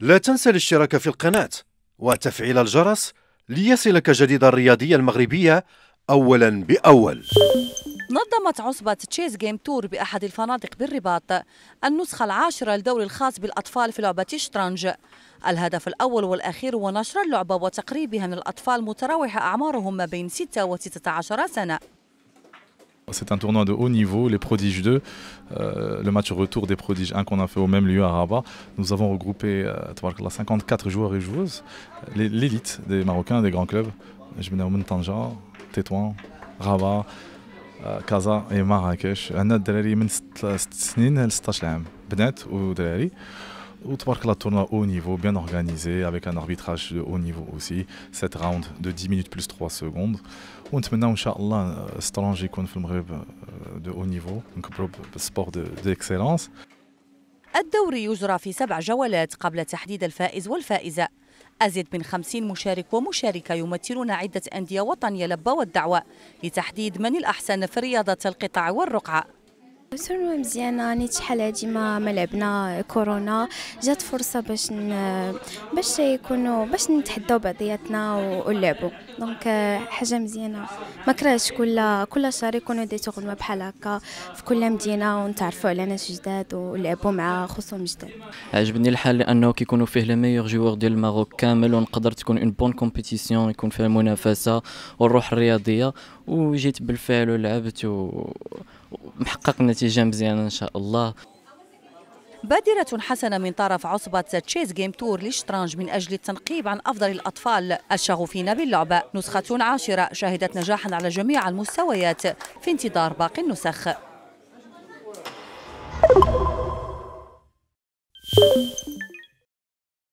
لا تنسى الاشتراك في القناة وتفعيل الجرس ليصلك جديد الرياضية المغربية أولا بأول. نظمت عصبة تشيز جيم تور بأحد الفنادق بالرباط النسخة العاشرة للدور الخاص بالأطفال في لعبة شطرنج. الهدف الأول والأخير هو نشر اللعبة وتقريبها من الأطفال متراوح أعمارهم ما بين 6 و 16 سنة. C'est un tournoi de haut niveau, les Prodiges 2, euh, le match retour des Prodiges 1 qu'on a fait au même lieu à Rabat. Nous avons regroupé euh, 54 joueurs et joueuses, l'élite des Marocains, des grands clubs. Je venais au Tanja, Tétouan, Rabat, كازا اي مراكش عندنا الدراري من 6 سنين ل 16 عام بنات ودراري وتبارك الله tournoi haut niveau, bien organisé, avec un arbitrage de haut niveau aussi. 7 rounds de 10 minutes plus 3 secondes. ونتمنى ان شاء الله شطرنج يكون في المغرب de haut niveau نكبروا بال sport d'excellence الدوري يجرى في سبع جولات قبل تحديد الفائز والفائزة أزيد من خمسين مشارك ومشاركة يمثلون عدة أندية وطنية لبوا الدعوة لتحديد من الأحسن في رياضة القطع والرقعة tournoi مزيانة نيت شحال هادي ما لعبنا كورونا. جات فرصة باش ن... باش يكونوا باش نتحداو بعضياتنا ونلعبوا donc حاجة مزيانة. ما كرهتش كل كل شهر يكونوا des tournois بحال هكا في كل مدينة ونتعرفوا على ناس جداد ونلعبوا مع خصوم جداد. عجبني الحال لأنه كيكونوا فيه les meilleurs joueurs ديال المغرب كامل ونقدر تكون une bonne compétition يكون فيها منافسة والروح الرياضية. وجيت بالفعل ولعبت و محقق نتيجة مزيانة إن شاء الله بادرة حسنة من طرف عصبة تشيز جيم تور للشطرنج من أجل التنقيب عن أفضل الأطفال الشغوفين باللعبة نسخة عاشرة شهدت نجاحا على جميع المستويات في انتظار باقي النسخ you.